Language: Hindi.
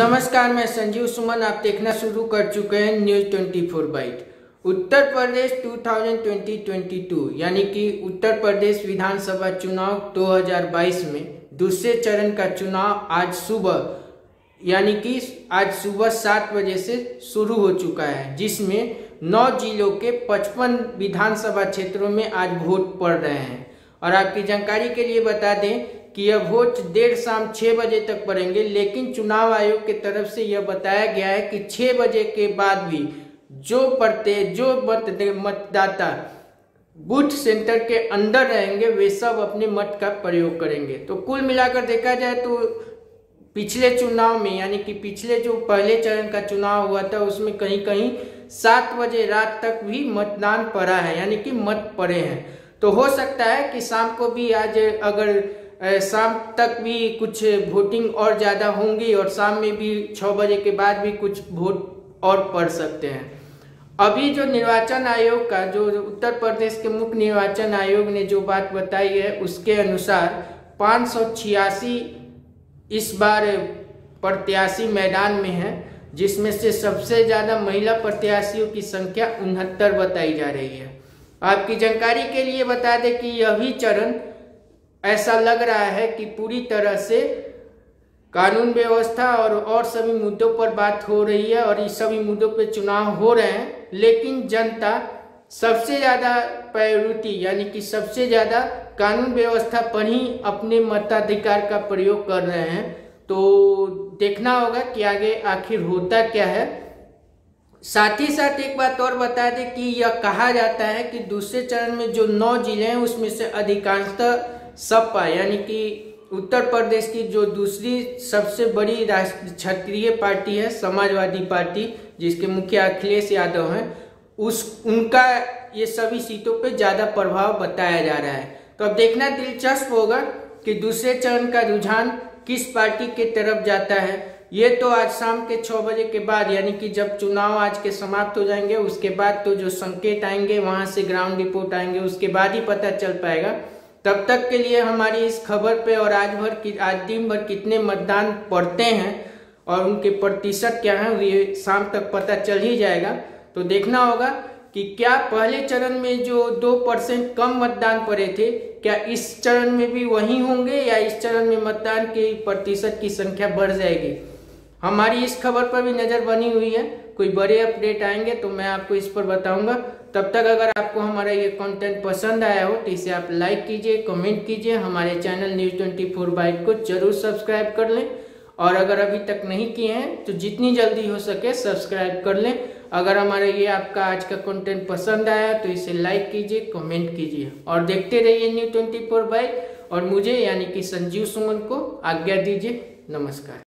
नमस्कार, मैं संजीव सुमन, आप देखना शुरू कर चुके हैं न्यूज़ 24 बाइट उत्तर प्रदेश 2020-22 यानी कि उत्तर प्रदेश विधानसभा चुनाव 2022 में दूसरे चरण का चुनाव आज सुबह, यानी कि आज सुबह सात बजे से शुरू हो चुका है, जिसमें नौ जिलों के 55 विधानसभा क्षेत्रों में आज वोट पड़ रहे हैं। और आपकी जानकारी के लिए बता दें कि यह वोट देर शाम छह बजे तक पड़ेंगे, लेकिन चुनाव आयोग की तरफ़ से यह बताया गया है कि छह बजे के बाद भी जो पढ़ते, जो मत मतदाता बूथ सेंटर के अंदर रहेंगे, वे सब अपने मत का प्रयोग करेंगे। तो कुल मिलाकर देखा जाए तो पिछले चुनाव में, यानी कि पिछले जो पहले चरण का चुनाव हुआ था, उसमें कहीं कहीं सात बजे रात तक भी मतदान पड़ा है, यानी कि मत पड़े हैं। तो हो सकता है कि शाम को भी आज अगर शाम तक भी कुछ वोटिंग और ज़्यादा होंगी और शाम में भी छः बजे के बाद भी कुछ वोट और पड़ सकते हैं। अभी जो निर्वाचन आयोग का, जो उत्तर प्रदेश के मुख्य निर्वाचन आयोग ने जो बात बताई है, उसके अनुसार पाँच सौ छियासी इस बार प्रत्याशी मैदान में है, जिसमें से सबसे ज़्यादा महिला प्रत्याशियों की संख्या उनहत्तर बताई जा रही है। आपकी जानकारी के लिए बता दें कि यह चरण ऐसा लग रहा है कि पूरी तरह से कानून व्यवस्था और और सभी मुद्दों पर बात हो रही है और इस सभी मुद्दों पर चुनाव हो रहे हैं, लेकिन जनता सबसे ज़्यादा प्रायोरिटी यानी कि सबसे ज़्यादा कानून व्यवस्था पर ही अपने मताधिकार का प्रयोग कर रहे हैं। तो देखना होगा कि आगे आखिर होता क्या है। साथ ही साथ एक बात और बता दें कि यह कहा जाता है कि दूसरे चरण में जो नौ ज़िले हैं, उसमें से अधिकांशतः सपा यानी कि उत्तर प्रदेश की जो दूसरी सबसे बड़ी क्षत्रिय पार्टी है, समाजवादी पार्टी, जिसके मुखिया अखिलेश यादव हैं, उस, उनका ये सभी सीटों पे ज़्यादा प्रभाव बताया जा रहा है। तो अब देखना दिलचस्प होगा कि दूसरे चरण का रुझान किस पार्टी के तरफ़ जाता है। ये तो आज शाम के छः बजे के बाद, यानी कि जब चुनाव आज के समाप्त हो जाएँगे, उसके बाद तो जो संकेत आएँगे, वहाँ से ग्राउंड रिपोर्ट आएँगे, उसके बाद ही पता चल पाएगा। तब तक के लिए हमारी इस खबर पे और आज भर की, आज दिन भर कितने मतदान पड़ते हैं और उनके प्रतिशत क्या है ये शाम तक पता चल ही जाएगा। तो देखना होगा कि क्या पहले चरण में जो दो परसेंट कम मतदान पड़े थे, क्या इस चरण में भी वही होंगे या इस चरण में मतदान के प्रतिशत की संख्या बढ़ जाएगी? हमारी इस खबर पर भी नज़र बनी हुई है। कोई बड़े अपडेट आएँगे तो मैं आपको इस पर बताऊँगा। तब तक अगर आपको हमारा ये कंटेंट पसंद आया हो तो इसे आप लाइक कीजिए कमेंट कीजिए। हमारे channel news twenty four byte को ज़रूर सब्सक्राइब कर लें। और अगर अभी तक नहीं किए हैं तो जितनी जल्दी हो सके सब्सक्राइब कर लें। अगर हमारा ये आपका आज का कंटेंट पसंद आया तो इसे लाइक कीजिए कमेंट कीजिए। और देखते रहिए न्यूज़ ट्वेंटी फोर बाइट और मुझे यानी कि संजीव सुमन को आज्ञा दीजिए। नमस्कार।